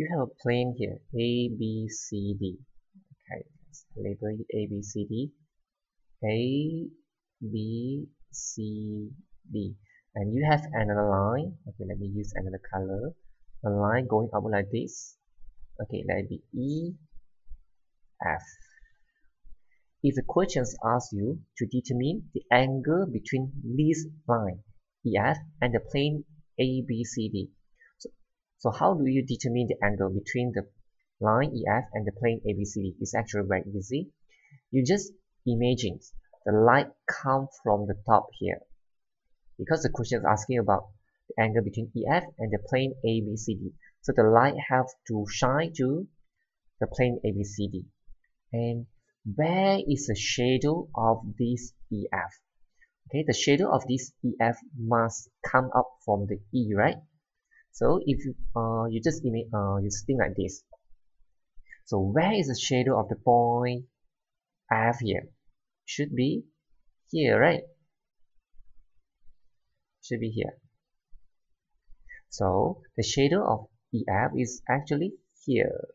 you have a plane here A B C D. Okay let's label it A B C D. A B C D. And you have another line. Okay let me use another color. A line going up like this. Okay let it be E F. If the questions ask you to determine the angle between this line EF and the plane ABCD so, how do you determine the angle between the line EF and the plane ABCD it's actually very easy you just imagine the light come from the top here because the question is asking about the angle between EF and the plane ABCD. So the light have to shine to the plane ABCD. And where is the shadow of this EF? Okay, the shadow of this EF must come up from the E, right? So if you, uh, you just image, uh, you just think like this. So where is the shadow of the point F here? Should be here, right? should be here. So the shadow of EF is actually here.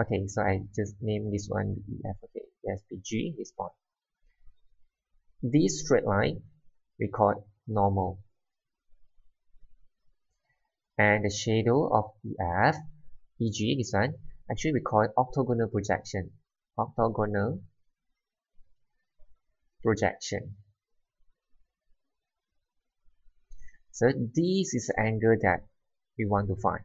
Okay, so I just name this one EF. Okay, yes, PG, this point. This straight line we call normal. And the shadow of EF, EG, this one, actually we call it octagonal projection. Octagonal projection. So this is the angle that we want to find.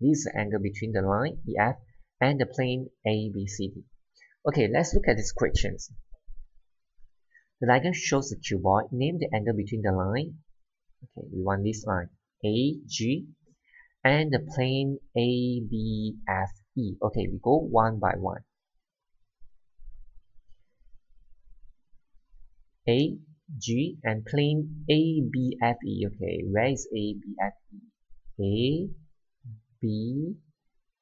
This is the angle between the line EF and the plane ABCD. Okay, let's look at these questions. The diagram shows the cuboid. Name the angle between the line. Okay, we want this line AG and the plane ABFE. Okay, we go one by one. A G and plane ABFE. Okay, where is ABFE? A, B,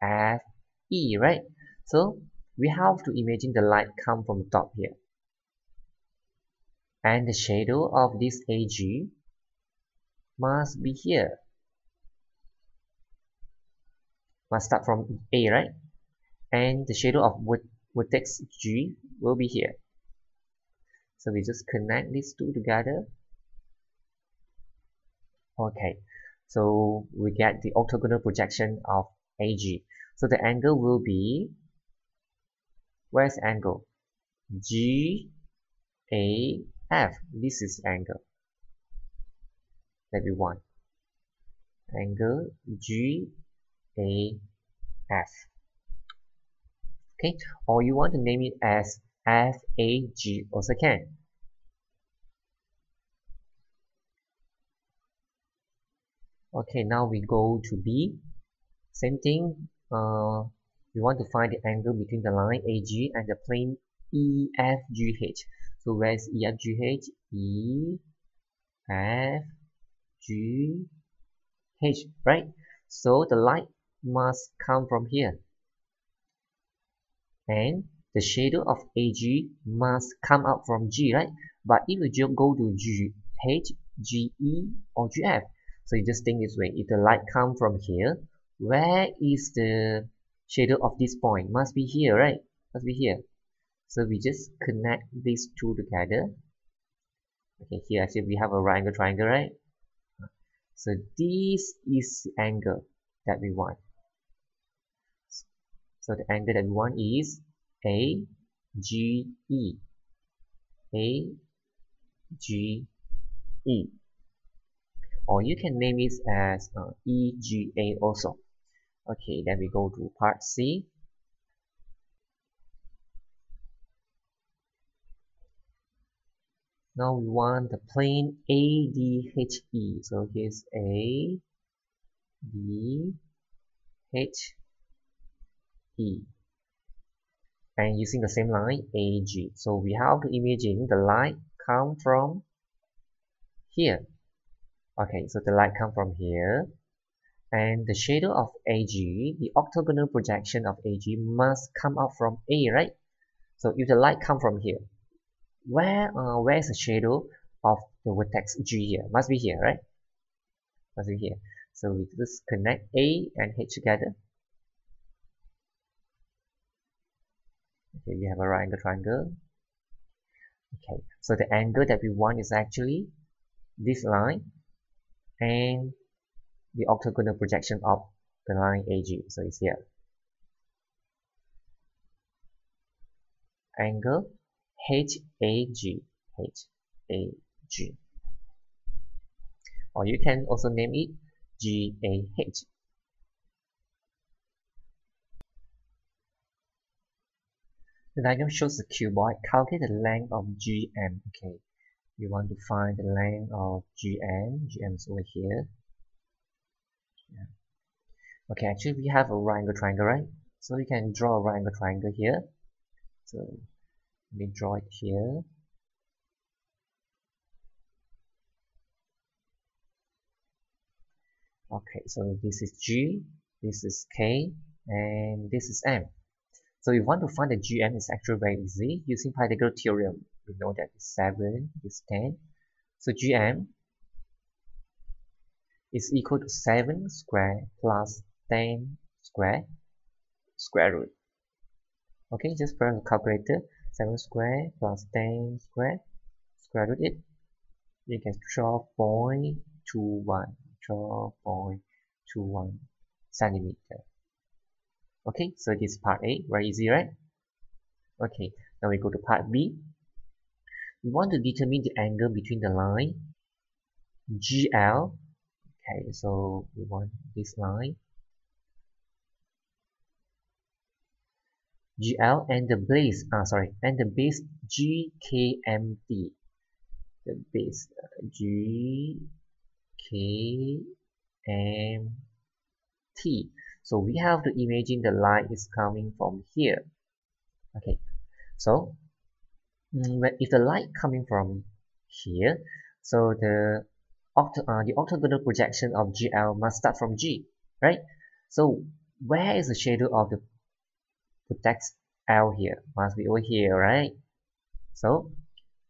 F, E, right? So we have to imagine the light come from the top here. And the shadow of this AG must be here. Must start from A, right? And the shadow of vertex G will be here. So we just connect these two together. Okay, so we get the orthogonal projection of AG. So the angle will be, where's angle? G, A, F. This is angle that we want. Angle G, A, F. Okay, or you want to name it as FAG also can. Okay, now we go to B. Same thing, uh, we want to find the angle between the line AG and the plane EFGH. So where's EFGH? E, F, G, H, right? So the light must come from here. And the shadow of AG must come out from G, right? But if you just go to G, H, G, E, or GF, so you just think this way. If the light come from here, where is the shadow of this point? Must be here, right? Must be here. So we just connect these two together. Okay, here actually we have a right angle triangle, right? So this is the angle that we want. So the angle that we want is a G E. A G E. Or you can name it as uh, EGA also. Okay then we go to part C. Now we want the plane ADHE so here's A D H E and using the same line AG. So we have to imagine the light come from here. Okay, so the light come from here and the shadow of AG, the octagonal projection of AG must come out from A, right? So if the light come from here, where uh, where is the shadow of the vertex G here? Must be here, right? Must be here. so we just connect A and H together okay we have a right angle triangle. Okay so the angle that we want is actually this line and the orthogonal projection of the line AG so it's here. Angle HAG HAG or you can also name it GAH The diagram shows the cuboid. Calculate the length of GM. Okay, we want to find the length of GM. GM is over here. Yeah. Okay, actually we have a right angle triangle, right? So we can draw a right angle triangle here. So let me draw it here. Okay, so this is G, this is K, and this is M. So if you want to find the GM, it's actually very easy. Using Pythagorean theorem, we know that it's 7 is 10. So GM is equal to 7 square plus 10 square square root. Okay, just press the calculator. 7 square plus 10 square square root it. You get 12.21 12.21 centimeter okay so this is part A very easy right? Okay now we go to part B. We want to determine the angle between the line GL okay so we want this line GL and the base ah sorry and the base GKMT the base uh, GKMT so we have to imagine the light is coming from here. Okay. So mm, if the light coming from here so the octo uh, the orthogonal projection of GL must start from G right? So where is the shadow of the vertex L here? Must be over here right? So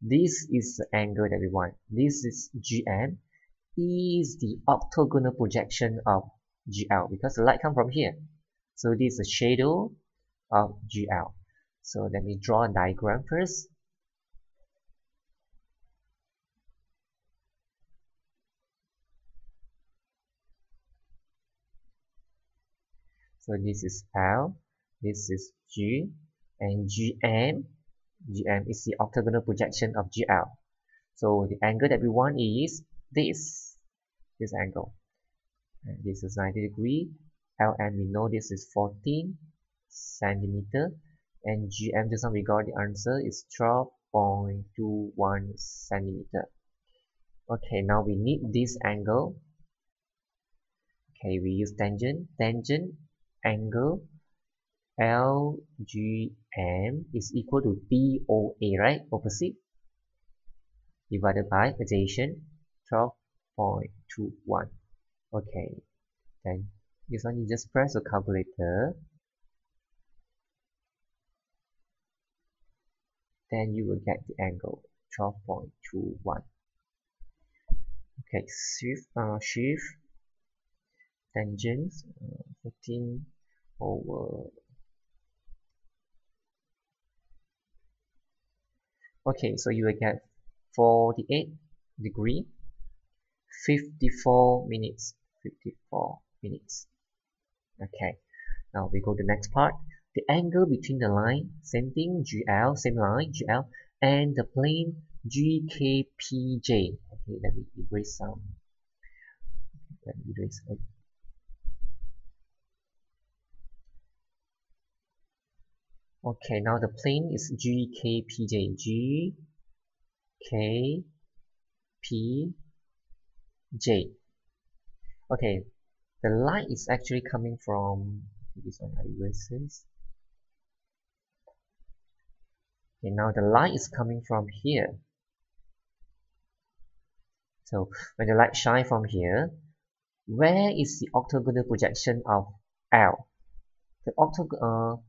this is the angle that we want. This is GM is the orthogonal projection of GL because the light come from here. So this is a shadow of GL. So let me draw a diagram first. So this is L, this is G, and GM. GM is the orthogonal projection of GL. So the angle that we want is this, this angle and this is 90 degree. Ln we know this is 14 centimeter. And gm just now we got the answer. Is 12.21 centimeter. Okay now we need this angle. Okay we use tangent. Tangent angle LGM is equal to TOA right? Opposite. Divided by adjacent 12.21 okay then this one you just press the calculator. Then you will get the angle 12.21 okay shift uh, shift tangents uh, 14 over okay so you will get 48 degree 54 minutes 54 minutes. Okay now we go to the next part. The angle between the line same thing GL same line GL and the plane GKPJ okay let me erase some. Let me erase it. okay now the plane is GKPJ GKPJ okay the light is actually coming from this one I erase okay now the light is coming from here. So when the light shine from here where is the octagonal projection of L? The orthogonal uh,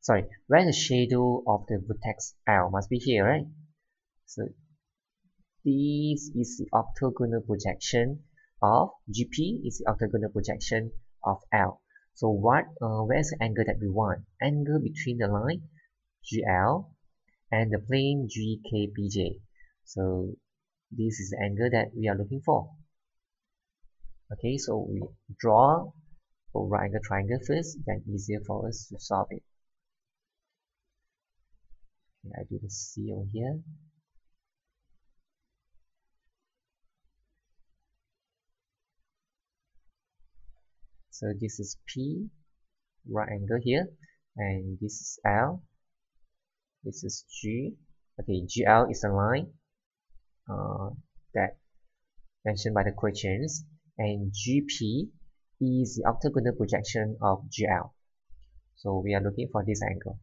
sorry where the shadow of the vertex L must be here right? So this is the octagonal projection of GP is the orthogonal projection of L. So what, uh, where's the angle that we want? Angle between the line GL and the plane GKPJ. So this is the angle that we are looking for. Okay, so we draw a right angle triangle first, then easier for us to solve it. Okay, I do the C over here. So this is P, right angle here, and this is L, this is G. Okay, GL is a line uh, that mentioned by the questions, and GP is the orthogonal projection of GL. So we are looking for this angle.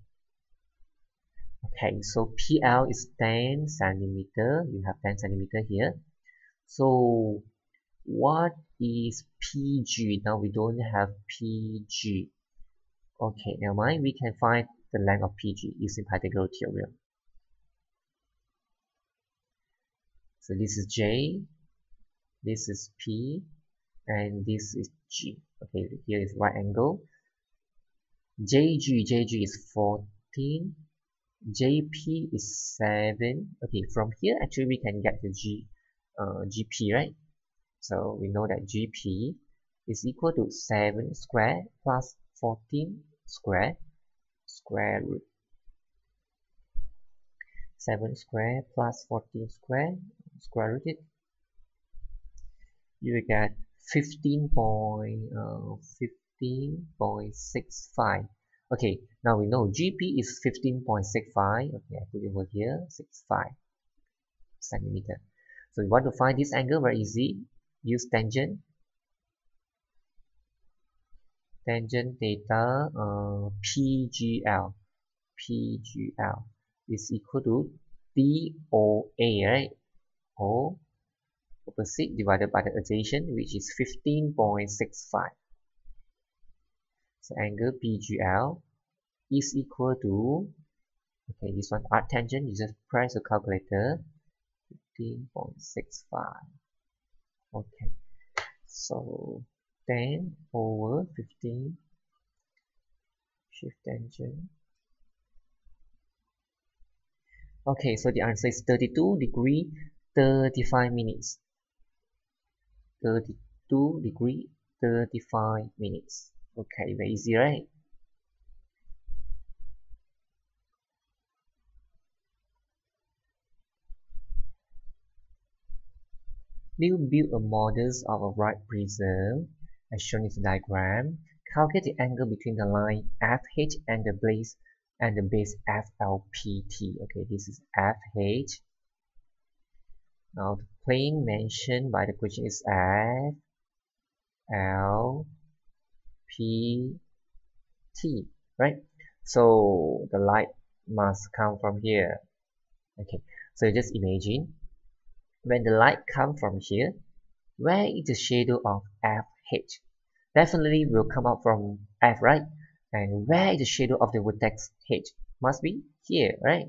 Okay, so PL is 10 centimeter. You have 10 centimeter here. So what is PG? Now we don't have PG. Okay, never mind. We can find the length of PG using Pythagorean theorem. So this is J, this is P, and this is G. Okay, here is right angle. JG, JG is 14, JP is 7. Okay, from here actually we can get the G, uh, GP, right? So we know that GP is equal to 7 square plus 14 square square root. 7 square plus 14 square square root it. You will get 15.15.65. Uh, okay, now we know GP is 15.65. Okay, I put it over here, 65 centimeter. So we want to find this angle very easy use tangent. Tangent theta uh, PGL PGL is equal to TOA right? O opposite divided by the adjacent which is 15.65 so angle PGL is equal to okay this one arctangent you just press the calculator 15.65 okay. So 10 over 15 shift tangent okay so the answer is 32 degree 35 minutes. 32 degree 35 minutes. Okay very easy right We will build a model of a right prism as shown in the diagram. Calculate the angle between the line FH and the base and the base FLPT. Okay, this is FH. Now the plane mentioned by the question is F L P T, right? So the light must come from here. Okay, so just imagine when the light comes from here, where is the shadow of FH? Definitely will come out from F, right? And where is the shadow of the vertex H? Must be here, right?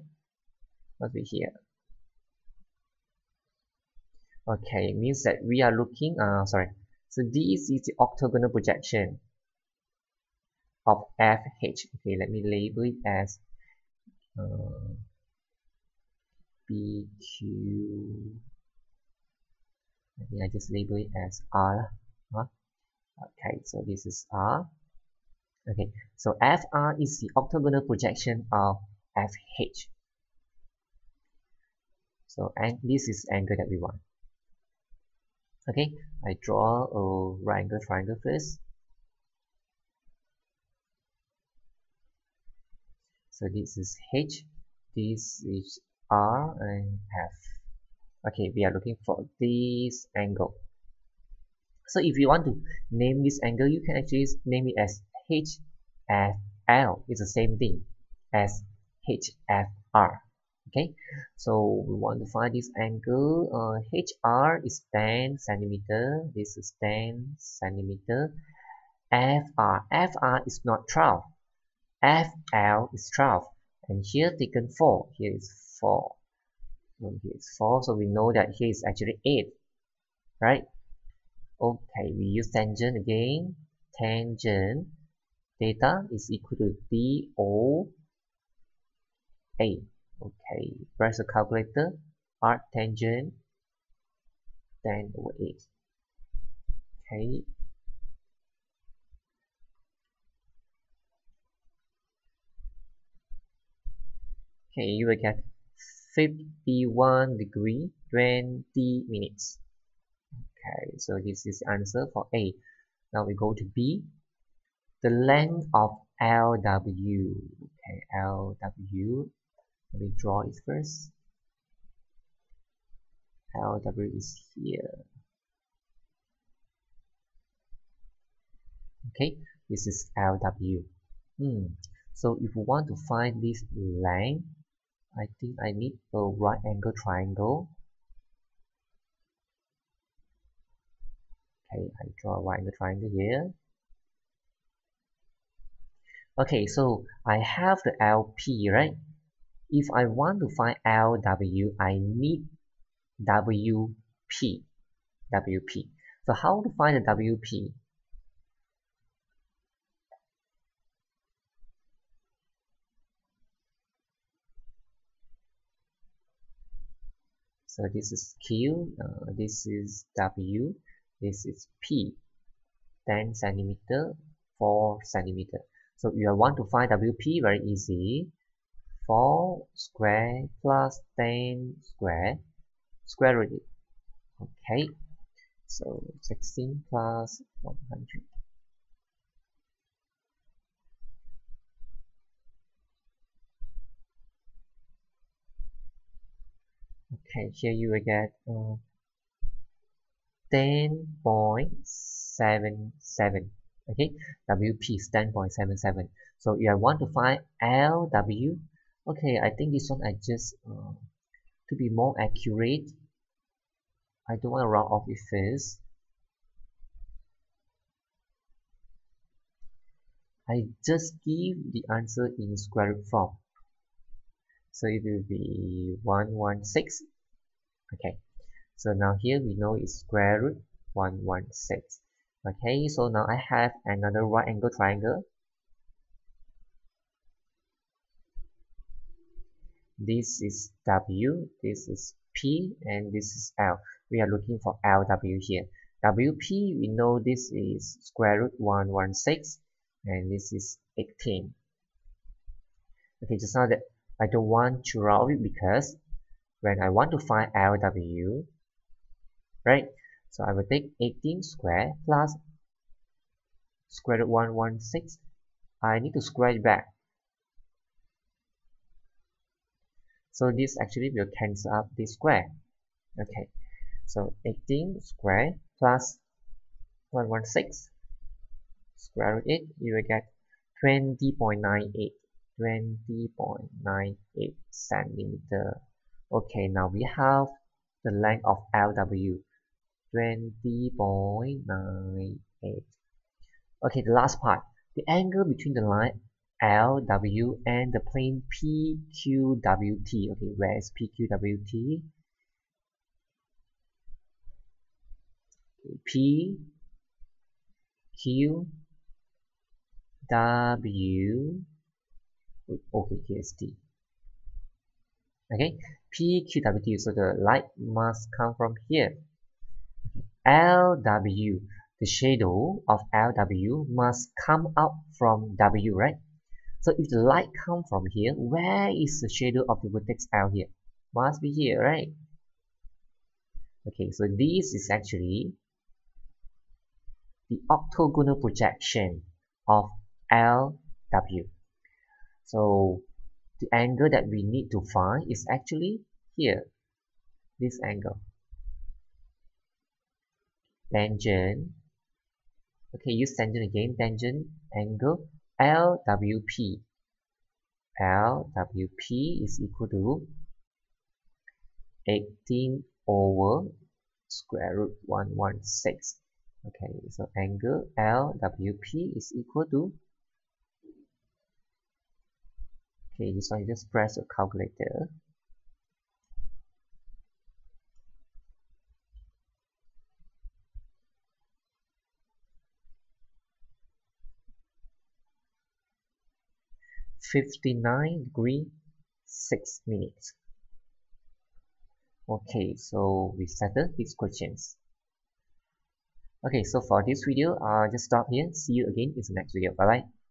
Must be here. Okay, means that we are looking, uh, sorry. So this is the octagonal projection of FH. Okay, let me label it as uh, PQ I I just label it as R okay so this is R. Okay so FR is the orthogonal projection of FH so and this is angle that we want. Okay I draw a right angle triangle first. So this is H this is R and F okay we are looking for this angle. So if you want to name this angle you can actually name it as HFL it's the same thing as HFR okay? So we want to find this angle. Uh, HR is 10 centimeter. This is 10 centimeter. FR FR is not 12 FL is 12 and here taken 4 here is 4 here is 4 so we know that here is actually 8 right? Okay we use tangent again. Tangent theta is equal to t o a. Okay press the calculator. Arc tangent tan over 8 okay. Okay you will get 51 degree 20 minutes. Okay so this is answer for a. Now we go to b. The length of lw okay lw let me draw it first. Lw is here. Okay this is lw hmm. so if we want to find this length I think I need a right angle triangle. Okay I draw a right angle triangle here. Okay so I have the LP right? If I want to find LW I need WP WP so how to find the WP so this is q uh, this is w this is p. 10 centimeter 4 centimeter. So you want to find wp very easy. 4 square plus 10 square square root. It okay. So 16 plus 100 okay here you get uh, 10.77 okay? WP is 10.77 so you want to find LW okay I think this one I just uh, to be more accurate I don't want to round off it first I just give the answer in square root form. So it will be 116 okay. So now here we know it's square root 116 okay so now I have another right angle triangle. This is W this is P and this is L. We are looking for LW here. WP we know this is square root 116 and this is 18 okay just now that I don't want to round it because when I want to find LW, right? So I will take 18 square plus square root 116. I need to square it back. So this actually will cancel out this square. Okay, so 18 square plus 116 square root it, you will get 20.98. 20.98 centimeter okay now we have the length of LW 20.98 okay the last part the angle between the line LW and the plane PQWT okay where is PQWT P Q W okay here's T. Okay PQWT so the light must come from here. LW the shadow of LW must come out from W right? So if the light come from here where is the shadow of the vertex L here? Must be here right? Okay so this is actually the octagonal projection of LW so the angle that we need to find is actually here this angle. Tangent. Okay use tangent again. Tangent angle LWP LWP is equal to 18 over square root 116 okay so angle LWP is equal to Okay, this one you just press your calculator. Fifty-nine degree six minutes. Okay, so we settled these questions. Okay, so for this video, I'll just stop here. See you again in the next video. Bye bye.